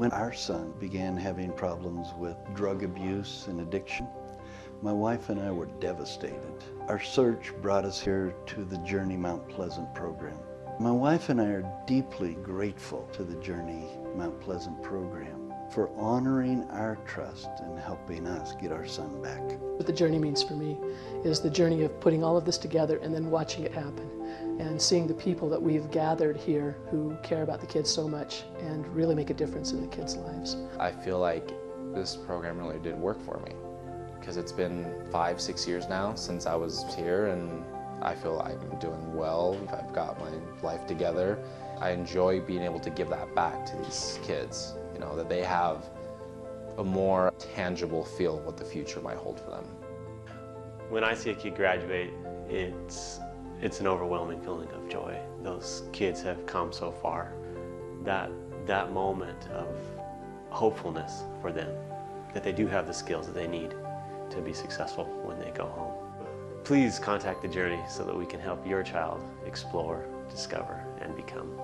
When our son began having problems with drug abuse and addiction, my wife and I were devastated. Our search brought us here to the Journey Mount Pleasant program. My wife and I are deeply grateful to the Journey Mount Pleasant program for honoring our trust and helping us get our son back. What the journey means for me is the journey of putting all of this together and then watching it happen and seeing the people that we've gathered here who care about the kids so much and really make a difference in the kids' lives. I feel like this program really did work for me because it's been five, six years now since I was here and I feel I'm doing well. I've got my life together. I enjoy being able to give that back to these kids, you know, that they have a more tangible feel of what the future might hold for them. When I see a kid graduate, it's, it's an overwhelming feeling of joy. Those kids have come so far. That, that moment of hopefulness for them, that they do have the skills that they need to be successful when they go home. Please contact the Journey so that we can help your child explore, discover, and become.